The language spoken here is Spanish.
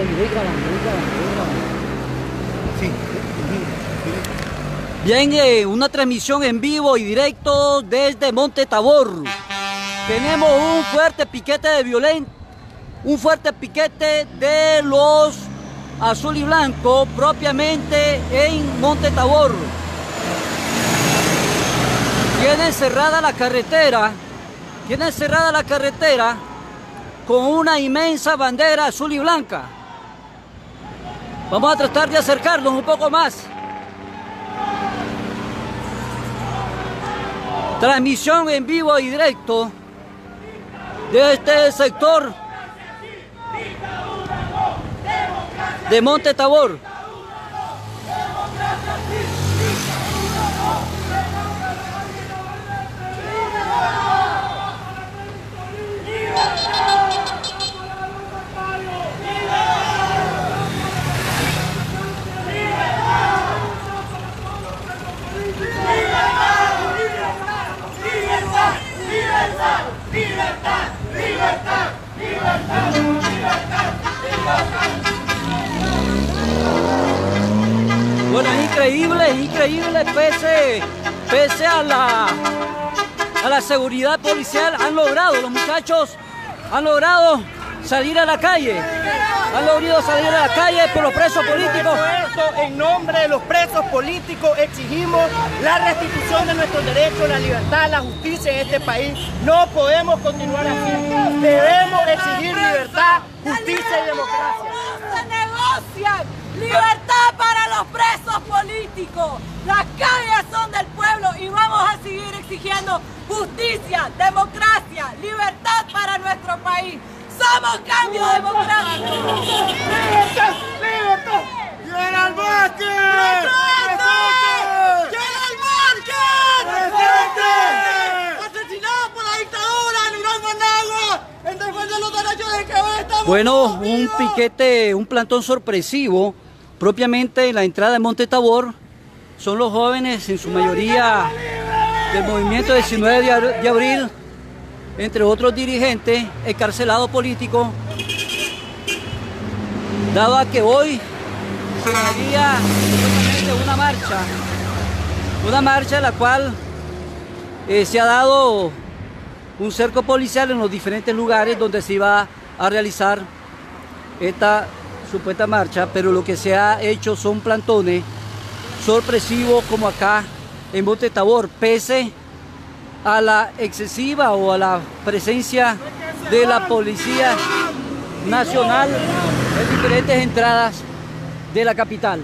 grabando, voy grabando, voy grabando, voy grabando. Sí. Bien, eh, una transmisión en vivo y directo desde Monte Tabor. Tenemos un fuerte piquete de violencia, un fuerte piquete de los azul y blanco propiamente en Monte Tabor. Tienen cerrada la carretera, tienen cerrada la carretera con una inmensa bandera azul y blanca. Vamos a tratar de acercarnos un poco más. Transmisión en vivo y directo de este sector de Monte Tabor. Bueno, es increíble, increíble, pese, pese a la, a la seguridad policial, han logrado, los muchachos han logrado salir a la calle, han logrado salir a la calle por los presos políticos. En nombre de los presos políticos exigimos la restitución de nuestros derechos, la libertad, la justicia en este país. No podemos continuar así. Debemos exigir libertad, justicia y democracia. se negocian! ¡Libertad para los presos políticos! Las calles son del pueblo y vamos a seguir exigiendo justicia, democracia, libertad para nuestro país. ¡Somos cambio democrático! ¡Libertad! ¡Libertad! ¡Llena el de los derechos de que hoy estamos Bueno, un piquete, un plantón sorpresivo, propiamente en la entrada de Monte Tabor. Son los jóvenes, en su mayoría del movimiento 19 de abril, entre otros dirigentes, encarcelados políticos, dado a que hoy se haría supuestamente una marcha, una marcha en la cual eh, se ha dado un cerco policial en los diferentes lugares donde se iba a realizar esta supuesta marcha, pero lo que se ha hecho son plantones sorpresivos como acá en Monte Tabor, pese a la excesiva o a la presencia de la Policía Nacional en diferentes entradas de la capital.